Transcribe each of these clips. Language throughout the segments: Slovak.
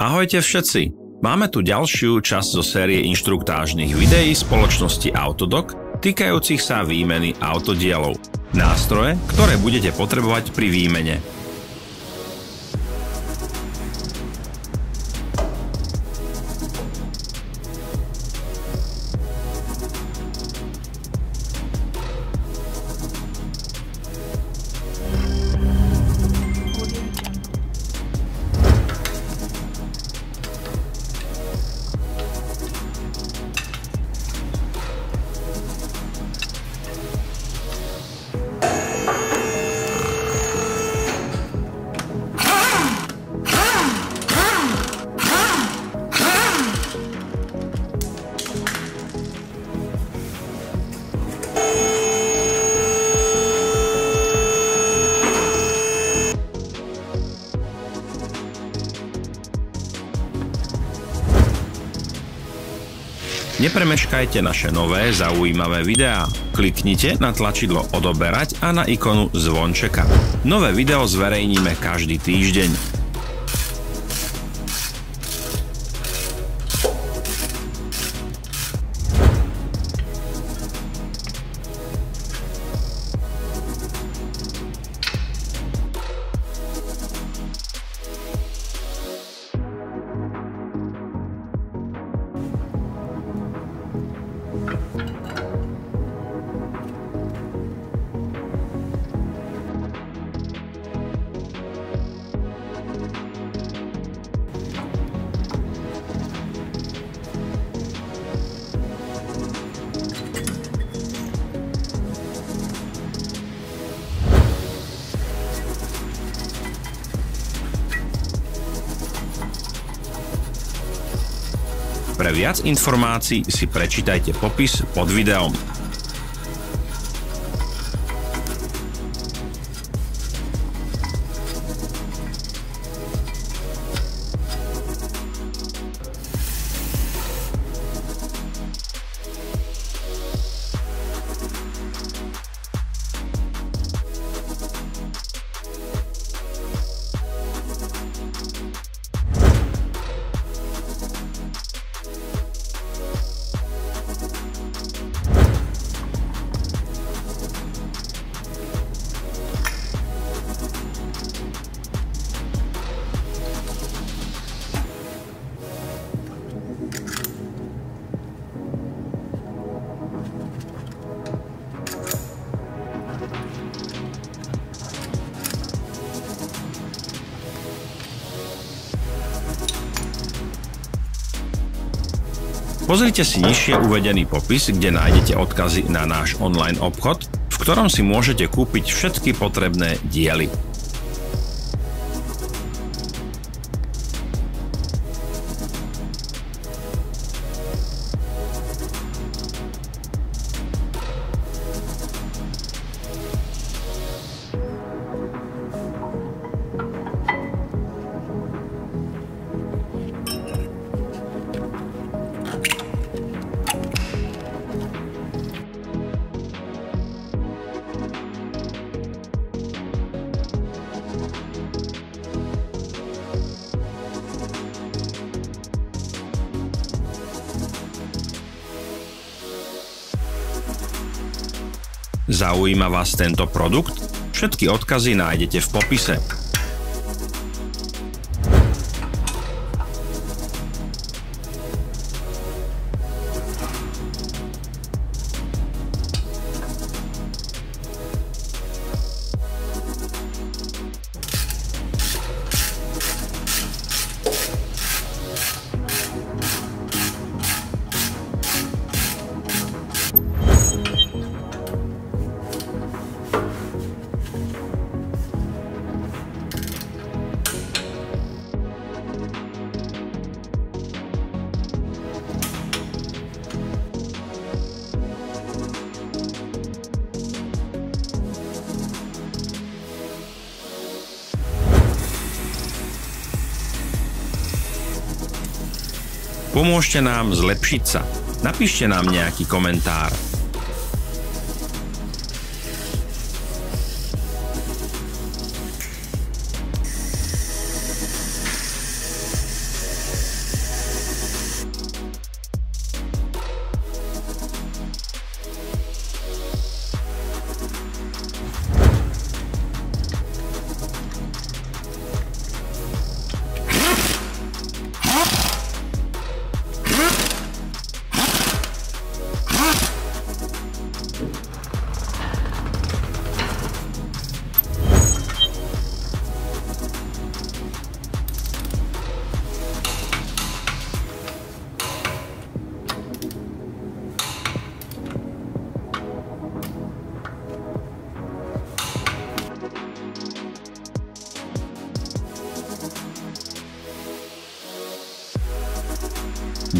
Ahojte všetci! Máme tu ďalšiu časť zo série inštruktážnych videí spoločnosti Autodoc týkajúcich sa výmeny autodielov. Nástroje, ktoré budete potrebovať pri výmene. Nepremeškajte naše nové zaujímavé videá. Kliknite na tlačidlo odoberať a na ikonu zvončeka. Nové video zverejníme každý týždeň. Pre viac informácií si prečítajte popis pod videom. Pozrite si nižšie uvedený popis, kde nájdete odkazy na náš online obchod, v ktorom si môžete kúpiť všetky potrebné diely. Zaujíma vás tento produkt? Všetky odkazy nájdete v popise. Pomôžte nám zlepšiť sa. Napíšte nám nejaký komentár.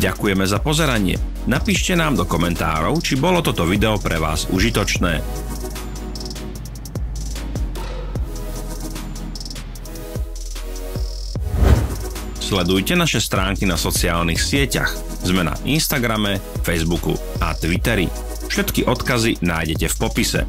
Ďakujeme za pozeranie. Napíšte nám do komentárov, či bolo toto video pre vás užitočné. Sledujte naše stránky na sociálnych sieťach. Sme na Instagrame, Facebooku a Twitteri. Všetky odkazy nájdete v popise.